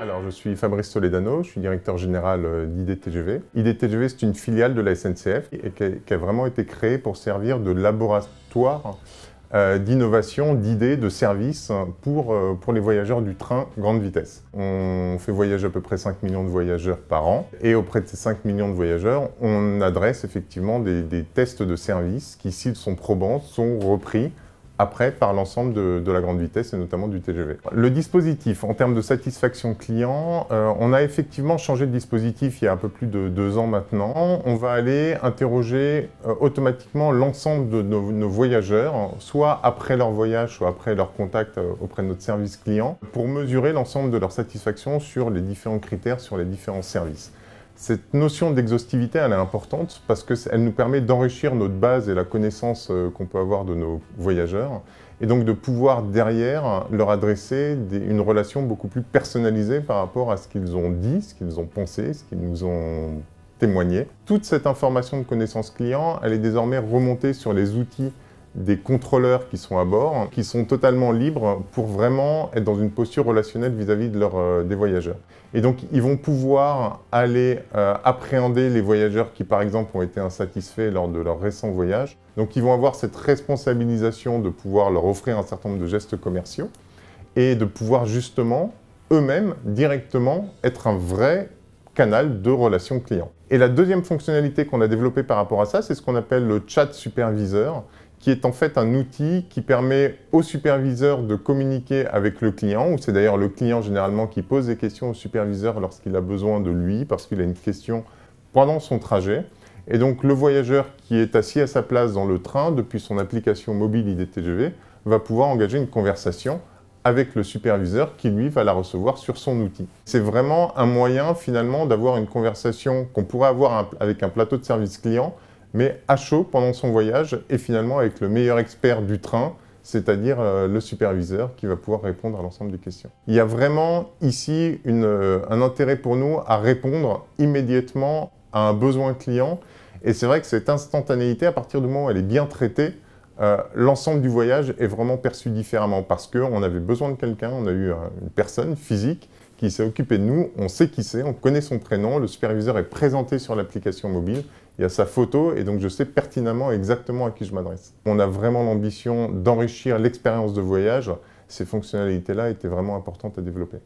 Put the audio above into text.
Alors, je suis Fabrice Toledano, je suis directeur général euh, d'IDTGV. IDTGV, c'est une filiale de la SNCF qui a, vraiment été créée pour servir de laboratoire euh, d'innovation, d'idées, de services pour, euh, pour les voyageurs du train grande vitesse. On fait voyager à peu près 5 millions de voyageurs par an et auprès de ces 5 millions de voyageurs, on adresse effectivement des, des tests de services qui, s'ils sont probants, sont repris après par l'ensemble de, la grande vitesse et notamment du TGV. Le dispositif, en termes de satisfaction client, euh, on a effectivement changé de dispositif il y a un peu plus de deux ans maintenant. On va aller interroger euh, automatiquement l'ensemble de nos, voyageurs, soit après leur voyage, soit après leur contact euh, auprès de notre service client, pour mesurer l'ensemble de leur satisfaction sur les différents critères, sur les différents services. Cette notion d'exhaustivité, elle est importante parce qu'elle nous permet d'enrichir notre base et la connaissance euh, qu'on peut avoir de nos voyageurs et donc de pouvoir derrière leur adresser une relation beaucoup plus personnalisée par rapport à ce qu'ils ont dit, ce qu'ils ont pensé, ce qu'ils nous ont témoigné. Toute cette information de connaissance client, elle est désormais remontée sur les outils des contrôleurs qui sont à bord, qui sont totalement libres pour vraiment être dans une posture relationnelle vis-à-vis de euh, des voyageurs. Et donc, ils vont pouvoir aller euh, appréhender les voyageurs qui, par exemple, ont été insatisfaits lors de leur récent voyage. Donc, ils vont avoir cette responsabilisation de pouvoir leur offrir un certain nombre de gestes commerciaux et de pouvoir justement, eux-mêmes, directement, être un vrai canal de relation client. Et la deuxième fonctionnalité qu'on a développée par rapport à ça, c'est ce qu'on appelle le chat superviseur, qui est en fait un outil qui permet au superviseur de communiquer avec le client, ou c'est d'ailleurs le client généralement qui pose des questions au superviseur lorsqu'il a besoin de lui, parce qu'il a une question pendant son trajet. Et donc le voyageur qui est assis à sa place dans le train, depuis son application mobile IDTGV, va pouvoir engager une conversation avec le superviseur qui, lui, va la recevoir sur son outil. C'est vraiment un moyen, finalement, d'avoir une conversation qu'on pourrait avoir avec un plateau de service client, mais à chaud pendant son voyage et finalement avec le meilleur expert du train, c'est-à-dire euh, le superviseur qui va pouvoir répondre à l'ensemble des questions. Il y a vraiment ici euh, un intérêt pour nous à répondre immédiatement à un besoin client et c'est vrai que cette instantanéité, à partir du moment où elle est bien traitée, euh, l'ensemble du voyage est vraiment perçu différemment parce qu'on avait besoin de quelqu'un, on a eu une personne physique qui s'est occupé de nous, on sait qui c'est, on connaît son prénom, le superviseur est présenté sur l'application mobile, il y a sa photo et donc je sais pertinemment exactement à qui je m'adresse. On a vraiment l'ambition d'enrichir l'expérience de voyage. Ces fonctionnalités-là étaient vraiment importantes à développer.